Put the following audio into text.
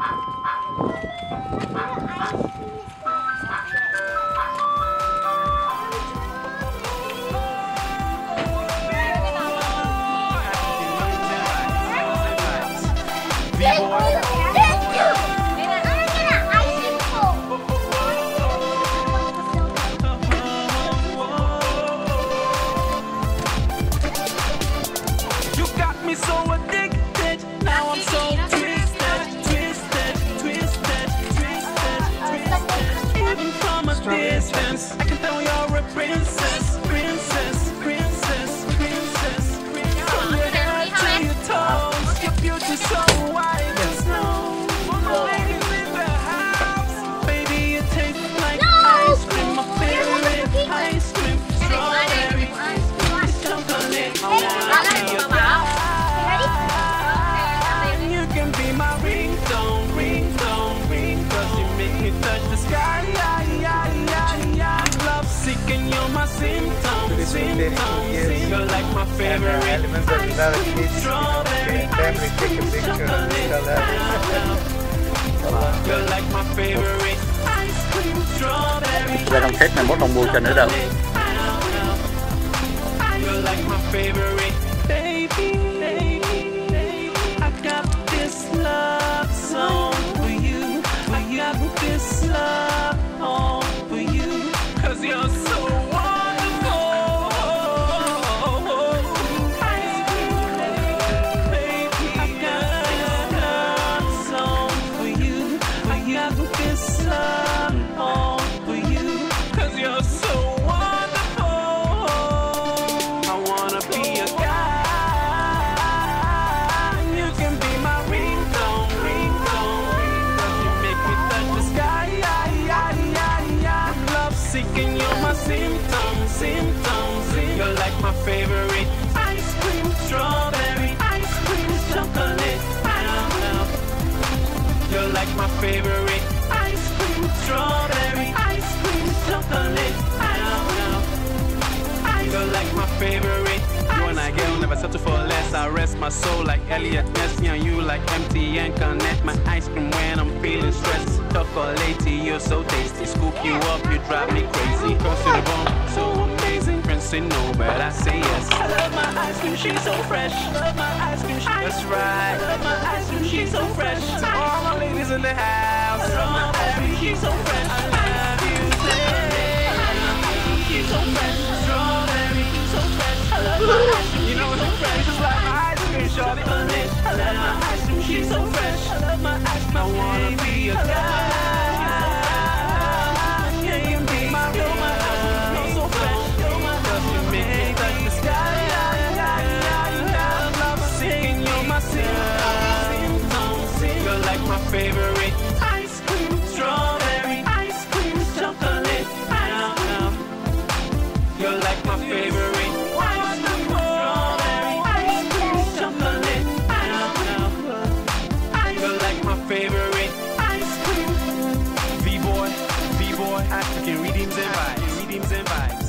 You I can tell you're a princess, symptom, symptom, symptom You're like my favorite elements of ice another strawberry Family ice take a cream, picture. chocolate Tell that. You're like my favorite ice cream, strawberry ra trong Tết này mốt không mua cho nữa đâu. You're like my favorite favorite ice cream, strawberry ice cream, chocolate. Now, now. You're like my favorite ice cream, strawberry ice cream, chocolate. Now, now. You're like my favorite. You and I girl never settle for less. I rest my soul like Eliot Ness. Me and you like MT and connect. My ice cream when I'm feeling stressed. Chocolate, you're so tasty. Scoop you up, you drive me crazy. Cross to the bone, so amazing. Prince say no, but I say yes. I love my ice cream, she's so fresh. Love my ice cream, she- that's right. I Love my ice cream, she's so fresh. To all my ladies in the house. I love my ice cream, she's so fresh. I love you, She's so fresh. Strawberry, so fresh. I love my ice cream. You know what's so fresh? Just like my ice cream, shorty. I love my ice cream. She's so fresh. I love my ice cream. I wanna be a guy. boy. African readings and vibes.